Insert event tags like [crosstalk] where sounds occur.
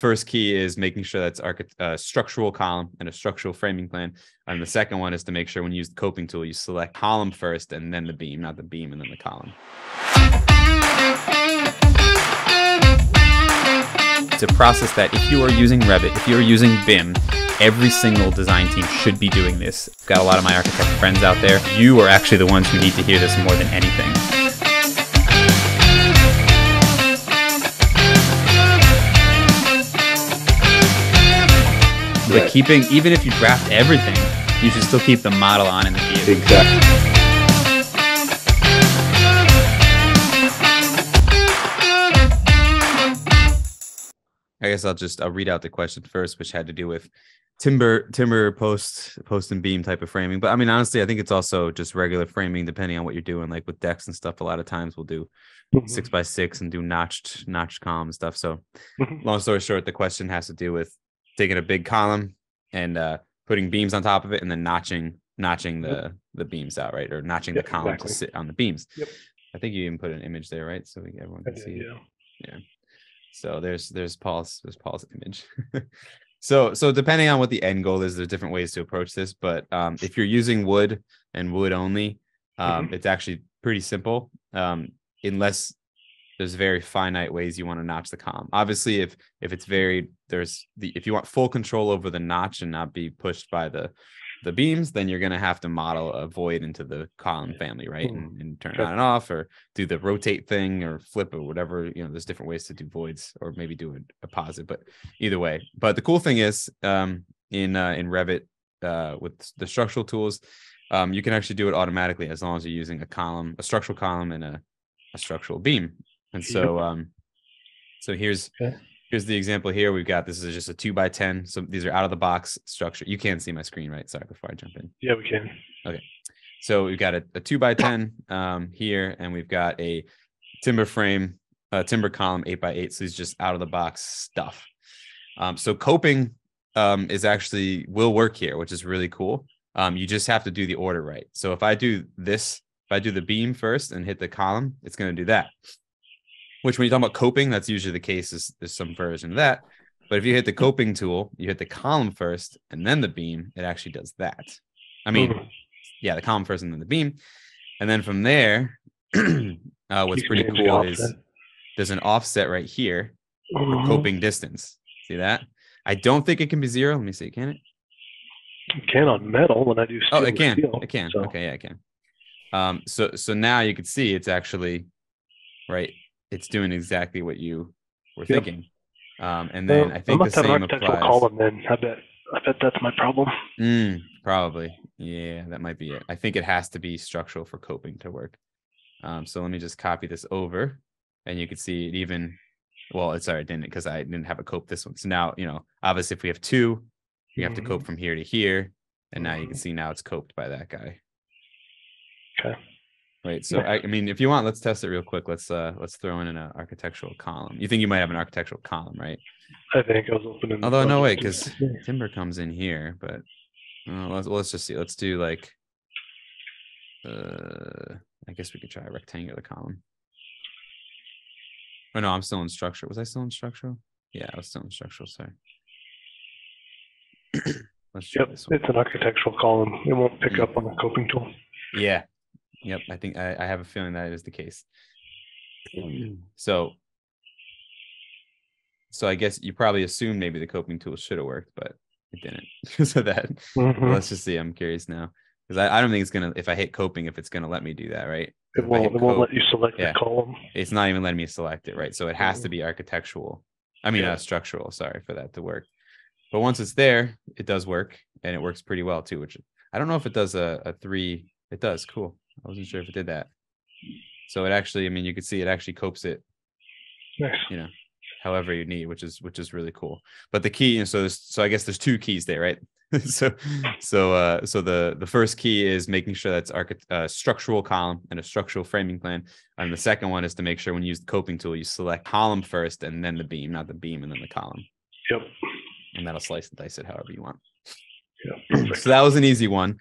first key is making sure that's archi- uh, structural column and a structural framing plan. And the second one is to make sure when you use the coping tool, you select column first and then the beam, not the beam and then the column. It's a process that, if you are using Revit, if you're using BIM, every single design team should be doing this. Got a lot of my architect friends out there. You are actually the ones who need to hear this more than anything. But keeping, even if you draft everything, you should still keep the model on in the view. Exactly. I guess I'll just I'll read out the question first, which had to do with timber timber post post and beam type of framing. But I mean, honestly, I think it's also just regular framing, depending on what you're doing. Like with decks and stuff, a lot of times we'll do Mhm. six by six and do notched notched column stuff. So Mhm. long story short, the question has to do with taking a big column and uh putting beams on top of it and then notching notching the the beams out, right? Or notching Yep, the column exactly. to sit on the beams. Yep. I think you even put an image there, right? So we, everyone can did, see it. yeah. So there's there's Paul's there's Paul's image. [laughs] so so depending on what the end goal is, there's different ways to approach this. But um, if you're using wood and wood only, um, it's actually pretty simple. Um, unless there's very finite ways you want to notch the column. Obviously, if if it's very there's the if you want full control over the notch and not be pushed by the the beams, then you're gonna have to model a void into the column family, right? And, and turn it on and off, or do the rotate thing, or flip, or whatever. You know, there's different ways to do voids, or maybe do a, a posit. But either way, but the cool thing is, um, in uh, in Revit, uh, with the structural tools, um, you can actually do it automatically as long as you're using a column, a structural column, and a, a structural beam. And so, um, so here's Okay. here's the example here. We've got this is just a two by ten. So these are out of the box structure. You can't see my screen, right? Sorry, before I jump in. Yeah, we can. Okay. So we've got a, a two by ten um, here, and we've got a timber frame, uh, timber column eight by eight. So it's just out of the box stuff. Um, so coping um, is actually will work here, which is really cool. Um, you just have to do the order right. So if I do this, if I do the beam first and hit the column, it's going to do that. Which when you talk about coping, that's usually the case. Is there's some version of that. But if you hit the coping tool, you hit the column first and then the beam, it actually does that. I mean, Mhm. yeah, the column first and then the beam. And then from there, [clears throat] uh, what's pretty change the cool is there's an offset right here, Mhm. coping distance. See that? I don't think it can be zero. Let me see. Can it? It can on metal when I do steel. Oh, it can. steel, It can. so- Okay, yeah, it can. Um, so so now you can see it's actually right. It's doing exactly what you were Yep. thinking. Um, and then Well, I think the must have an same applies. column then. I bet. I bet that's my problem. Mm, probably. Yeah, that might be it. I think it has to be structural for coping to work. Um, so let me just copy this over and you can see it even, well, it's sorry, I didn't because I didn't have a cope this one. So now, you know, obviously if we have two, you have to Mhm. cope from here to here. And now you can Mhm. see now it's coped by that guy. Okay. Right. So I, I mean, if you want, let's test it real quick. Let's uh let's throw in an uh, architectural column. You think you might have an architectural column, right? I think I was opening. Although no way, because timber comes in here, but uh, let's let's just see. Let's do like uh I guess we could try a rectangular column. Oh no, I'm still in structure. Was I still in structural? Yeah, I was still in structural, sorry. [clears throat] let's Yep, it's an architectural column. It won't pick up on the coping tool. Yeah. Yep. I think I, I have a feeling that is the case. [clears throat] So so I guess you probably assumed maybe the coping tool should have worked, but it didn't. [laughs] so that Mhm. Well, let's just see. I'm curious now because I, I don't think it's gonna. If I hit coping, if it's gonna let me do that, right? It won't. It won't let you select yeah. the column. It's not even letting me select it, right? So it has to Mhm. be architectural. I mean, Yeah. uh, structural. Sorry for that to work. But once it's there, it does work, and it works pretty well too. Which I don't know if it does a, a three. It does. Cool. I wasn't sure if it did that. So it actually, I mean, you could see it actually copes it Nice. you know however you need which is which is really cool but the key and so so i guess there's two keys there right [laughs] so so uh so the the first key is making sure that's archi- uh, structural column and a structural framing plan and the second one is to make sure when you use the coping tool you select column first and then the beam not the beam and then the column Yep. and that'll slice and dice it however you want. Perfect. [clears throat] so that was an easy one